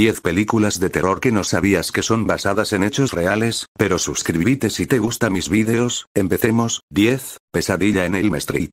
10 películas de terror que no sabías que son basadas en hechos reales, pero suscríbete si te gustan mis vídeos, empecemos, 10, Pesadilla en Elm Street.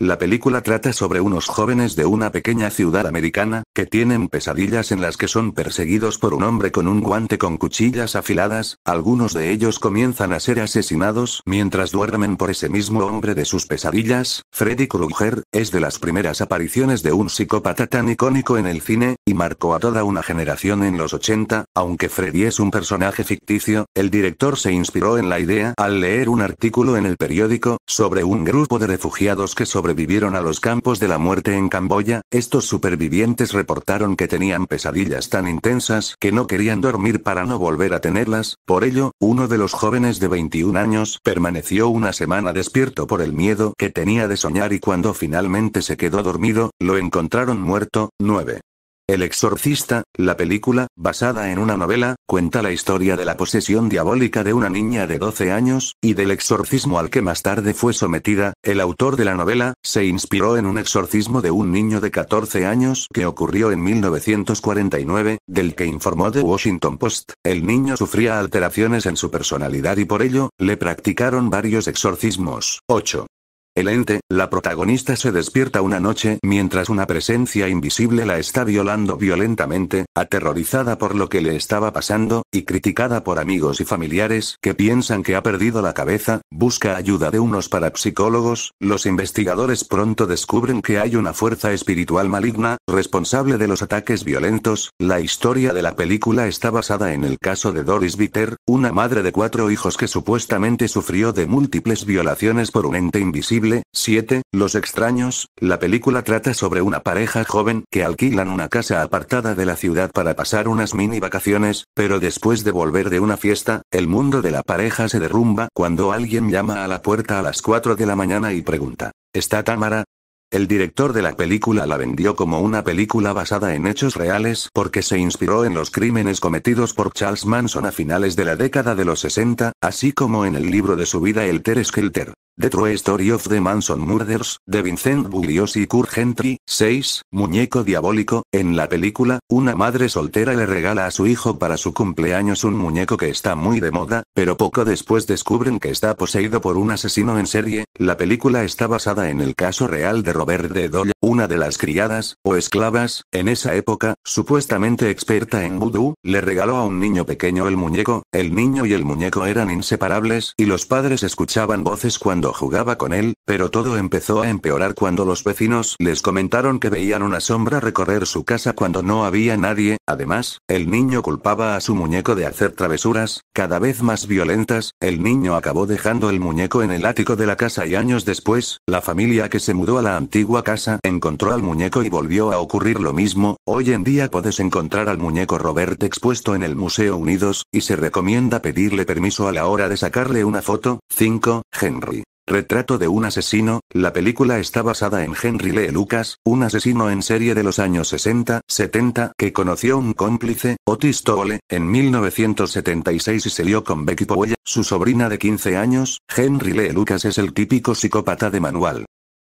La película trata sobre unos jóvenes de una pequeña ciudad americana, que tienen pesadillas en las que son perseguidos por un hombre con un guante con cuchillas afiladas, algunos de ellos comienzan a ser asesinados mientras duermen por ese mismo hombre de sus pesadillas, Freddy Krueger, es de las primeras apariciones de un psicópata tan icónico en el cine, y marcó a toda una generación en los 80, aunque Freddy es un personaje ficticio, el director se inspiró en la idea al leer un artículo en el periódico, sobre un grupo de refugiados que sobre sobrevivieron a los campos de la muerte en Camboya, estos supervivientes reportaron que tenían pesadillas tan intensas que no querían dormir para no volver a tenerlas, por ello, uno de los jóvenes de 21 años permaneció una semana despierto por el miedo que tenía de soñar y cuando finalmente se quedó dormido, lo encontraron muerto. 9. El Exorcista, la película, basada en una novela, cuenta la historia de la posesión diabólica de una niña de 12 años, y del exorcismo al que más tarde fue sometida. El autor de la novela, se inspiró en un exorcismo de un niño de 14 años que ocurrió en 1949, del que informó The Washington Post. El niño sufría alteraciones en su personalidad y por ello, le practicaron varios exorcismos. 8. El ente, la protagonista se despierta una noche mientras una presencia invisible la está violando violentamente, aterrorizada por lo que le estaba pasando, y criticada por amigos y familiares que piensan que ha perdido la cabeza, busca ayuda de unos parapsicólogos, los investigadores pronto descubren que hay una fuerza espiritual maligna, responsable de los ataques violentos, la historia de la película está basada en el caso de Doris Bitter, una madre de cuatro hijos que supuestamente sufrió de múltiples violaciones por un ente invisible 7. Los extraños, la película trata sobre una pareja joven que alquilan una casa apartada de la ciudad para pasar unas mini vacaciones, pero después de volver de una fiesta, el mundo de la pareja se derrumba cuando alguien llama a la puerta a las 4 de la mañana y pregunta, ¿está Tamara? El director de la película la vendió como una película basada en hechos reales porque se inspiró en los crímenes cometidos por Charles Manson a finales de la década de los 60, así como en el libro de su vida El Ter Skelter. The True Story of the Manson Murders, de Vincent Bugliosi y Kurt Gentry. 6. Muñeco diabólico. En la película, una madre soltera le regala a su hijo para su cumpleaños un muñeco que está muy de moda, pero poco después descubren que está poseído por un asesino en serie. La película está basada en el caso real de Robert de Dolle, una de las criadas, o esclavas, en esa época, supuestamente experta en vudú, le regaló a un niño pequeño el muñeco, el niño y el muñeco eran inseparables y los padres escuchaban voces cuando jugaba con él, pero todo empezó a empeorar cuando los vecinos les comentaron que veían una sombra recorrer su casa cuando no había nadie, además, el niño culpaba a su muñeco de hacer travesuras, cada vez más violentas, el niño acabó dejando el muñeco en el ático de la casa y años después, la familia que se mudó a la antigua casa encontró al muñeco y volvió a ocurrir lo mismo, hoy en día puedes encontrar al muñeco Robert expuesto en el Museo Unidos, y se recomienda pedirle permiso a la hora de sacarle una foto, 5, Henry. Retrato de un asesino, la película está basada en Henry Lee Lucas, un asesino en serie de los años 60, 70, que conoció un cómplice, Otis Toole, en 1976 y se lió con Becky Powell, su sobrina de 15 años, Henry Lee Lucas es el típico psicópata de manual.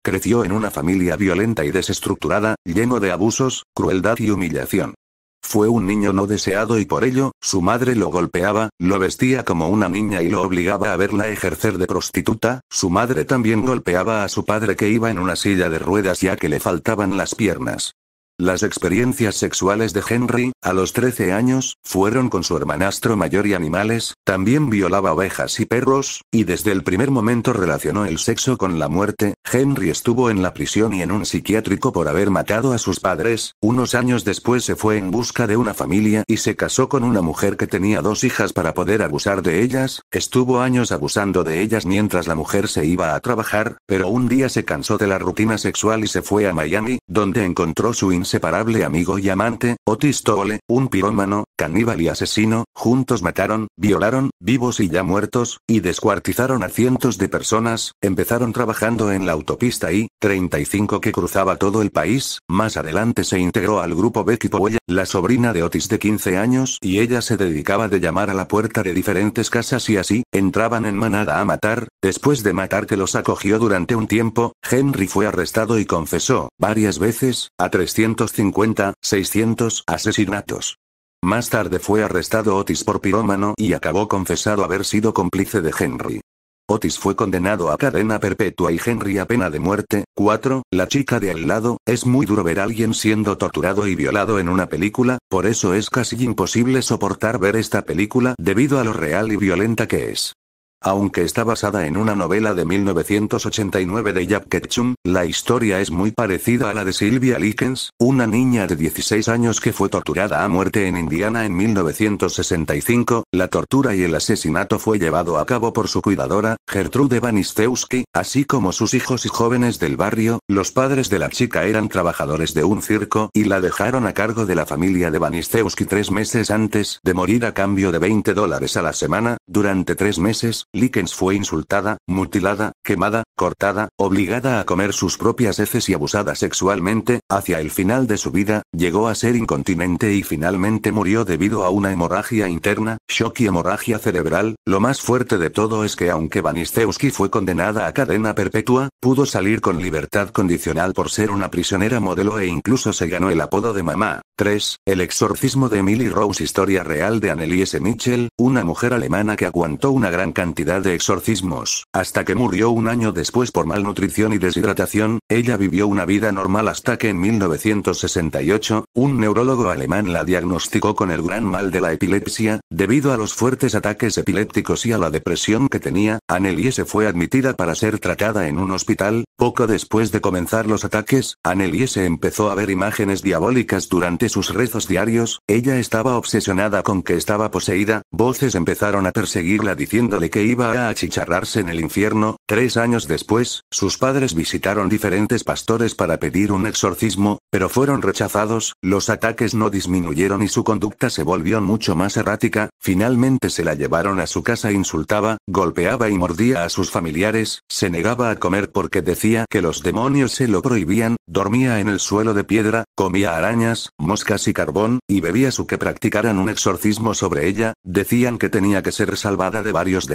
Creció en una familia violenta y desestructurada, lleno de abusos, crueldad y humillación. Fue un niño no deseado y por ello, su madre lo golpeaba, lo vestía como una niña y lo obligaba a verla ejercer de prostituta, su madre también golpeaba a su padre que iba en una silla de ruedas ya que le faltaban las piernas. Las experiencias sexuales de Henry, a los 13 años, fueron con su hermanastro mayor y animales, también violaba ovejas y perros, y desde el primer momento relacionó el sexo con la muerte. Henry estuvo en la prisión y en un psiquiátrico por haber matado a sus padres, unos años después se fue en busca de una familia y se casó con una mujer que tenía dos hijas para poder abusar de ellas, estuvo años abusando de ellas mientras la mujer se iba a trabajar, pero un día se cansó de la rutina sexual y se fue a Miami, donde encontró su inseparable amigo y amante, Otis Toole, un pirómano, caníbal y asesino, juntos mataron, violaron, vivos y ya muertos, y descuartizaron a cientos de personas, empezaron trabajando en la autopista I-35 que cruzaba todo el país, más adelante se integró al grupo Becky Powell, la sobrina de Otis de 15 años y ella se dedicaba de llamar a la puerta de diferentes casas y así, entraban en manada a matar, después de matar que los acogió durante un tiempo, Henry fue arrestado y confesó, varias veces, a 300 250, 600 asesinatos. Más tarde fue arrestado Otis por pirómano y acabó confesado haber sido cómplice de Henry. Otis fue condenado a cadena perpetua y Henry a pena de muerte. 4. La chica de al lado, es muy duro ver a alguien siendo torturado y violado en una película, por eso es casi imposible soportar ver esta película debido a lo real y violenta que es. Aunque está basada en una novela de 1989 de Jack Ketchum, la historia es muy parecida a la de Sylvia Likens, una niña de 16 años que fue torturada a muerte en Indiana en 1965. La tortura y el asesinato fue llevado a cabo por su cuidadora, Gertrude Banistewski, así como sus hijos y jóvenes del barrio. Los padres de la chica eran trabajadores de un circo y la dejaron a cargo de la familia de Banistewski tres meses antes de morir a cambio de 20 dólares a la semana. Durante tres meses, Likens fue insultada, mutilada, quemada, cortada, obligada a comer sus propias heces y abusada sexualmente, hacia el final de su vida, llegó a ser incontinente y finalmente murió debido a una hemorragia interna, shock y hemorragia cerebral, lo más fuerte de todo es que aunque Banistewski fue condenada a cadena perpetua, pudo salir con libertad condicional por ser una prisionera modelo e incluso se ganó el apodo de mamá. 3. El exorcismo de Emily Rose Historia real de Anneliese Mitchell, una mujer alemana que aguantó una gran cantidad de exorcismos, hasta que murió un año después por malnutrición y deshidratación, ella vivió una vida normal hasta que en 1968, un neurólogo alemán la diagnosticó con el gran mal de la epilepsia, debido a los fuertes ataques epilépticos y a la depresión que tenía, Anneliese fue admitida para ser tratada en un hospital, poco después de comenzar los ataques, Anneliese empezó a ver imágenes diabólicas durante sus rezos diarios, ella estaba obsesionada con que estaba poseída, voces empezaron a perseguirla diciéndole que iba a achicharrarse en el infierno, tres años después, sus padres visitaron diferentes pastores para pedir un exorcismo, pero fueron rechazados, los ataques no disminuyeron y su conducta se volvió mucho más errática, finalmente se la llevaron a su casa insultaba, golpeaba y mordía a sus familiares, se negaba a comer porque decía que los demonios se lo prohibían, dormía en el suelo de piedra, comía arañas, moscas y carbón, y bebía su que practicaran un exorcismo sobre ella, decían que tenía que ser salvada de varios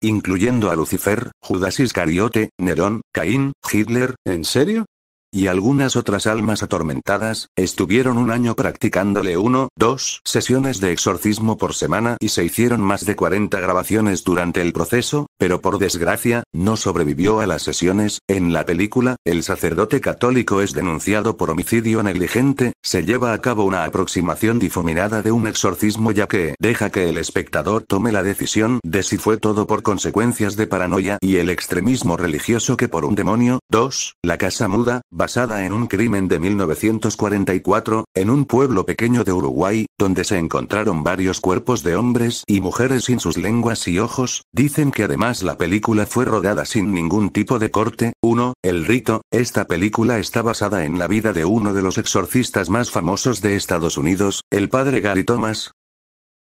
incluyendo a Lucifer, Judas Iscariote, Nerón, Caín, Hitler, ¿en serio? Y algunas otras almas atormentadas, estuvieron un año practicándole uno, dos sesiones de exorcismo por semana y se hicieron más de 40 grabaciones durante el proceso, pero por desgracia, no sobrevivió a las sesiones. En la película, el sacerdote católico es denunciado por homicidio negligente, se lleva a cabo una aproximación difuminada de un exorcismo ya que deja que el espectador tome la decisión de si fue todo por consecuencias de paranoia y el extremismo religioso que por un demonio. 2. La casa muda, basada en un crimen de 1944, en un pueblo pequeño de Uruguay, donde se encontraron varios cuerpos de hombres y mujeres sin sus lenguas y ojos, dicen que además la película fue rodada sin ningún tipo de corte. 1. El rito, esta película está basada en la vida de uno de los exorcistas más famosos de Estados Unidos, el padre Gary Thomas,